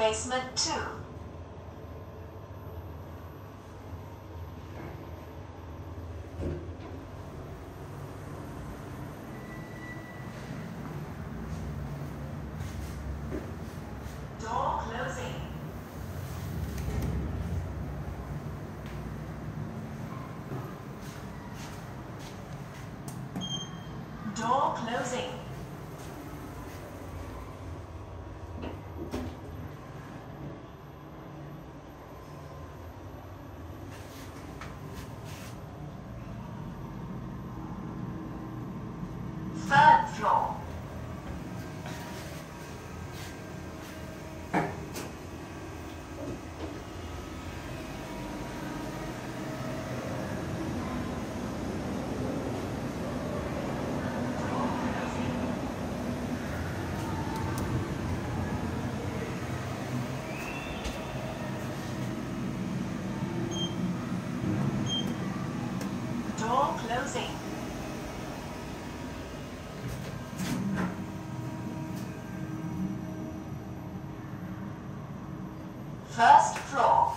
Basement 2. Door closing. First floor.